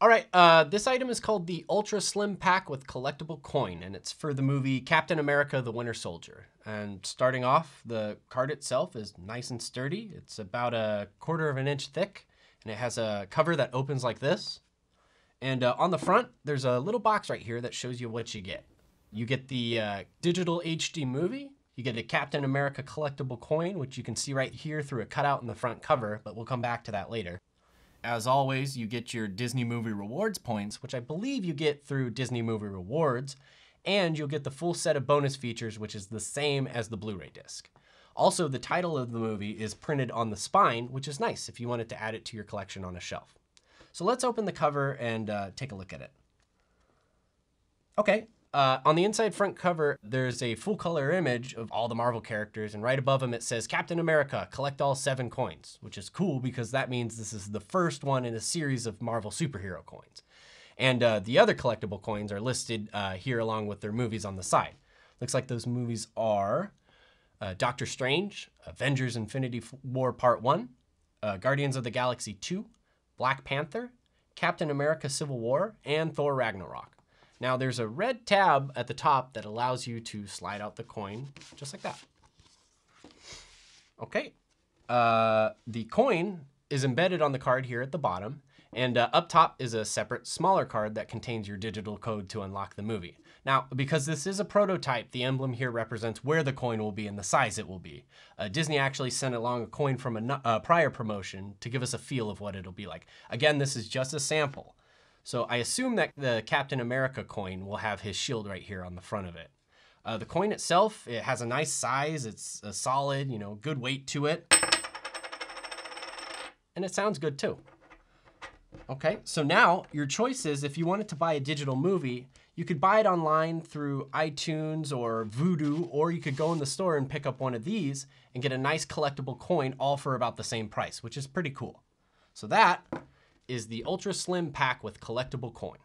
All right, uh, this item is called the Ultra Slim Pack with Collectible Coin, and it's for the movie Captain America the Winter Soldier. And starting off, the card itself is nice and sturdy. It's about a quarter of an inch thick, and it has a cover that opens like this. And uh, on the front, there's a little box right here that shows you what you get. You get the uh, digital HD movie, you get a Captain America collectible coin, which you can see right here through a cutout in the front cover, but we'll come back to that later. As always, you get your Disney Movie Rewards points, which I believe you get through Disney Movie Rewards, and you'll get the full set of bonus features, which is the same as the Blu-ray disc. Also, the title of the movie is printed on the spine, which is nice if you wanted to add it to your collection on a shelf. So let's open the cover and uh, take a look at it. Okay, uh, on the inside front cover, there's a full color image of all the Marvel characters, and right above them it says Captain America, collect all seven coins, which is cool because that means this is the first one in a series of Marvel superhero coins. And uh, the other collectible coins are listed uh, here along with their movies on the side. Looks like those movies are uh, Doctor Strange, Avengers Infinity War Part 1, uh, Guardians of the Galaxy 2, Black Panther, Captain America Civil War, and Thor Ragnarok. Now there's a red tab at the top that allows you to slide out the coin just like that. Okay, uh, the coin is embedded on the card here at the bottom, and uh, up top is a separate smaller card that contains your digital code to unlock the movie. Now, because this is a prototype, the emblem here represents where the coin will be and the size it will be. Uh, Disney actually sent along a coin from a uh, prior promotion to give us a feel of what it'll be like. Again, this is just a sample. So I assume that the Captain America coin will have his shield right here on the front of it. Uh, the coin itself, it has a nice size. It's a solid, you know, good weight to it. And it sounds good too. Okay, so now your choice is if you wanted to buy a digital movie, you could buy it online through iTunes or Vudu, or you could go in the store and pick up one of these and get a nice collectible coin all for about the same price, which is pretty cool. So that is the Ultra Slim Pack with collectible coin.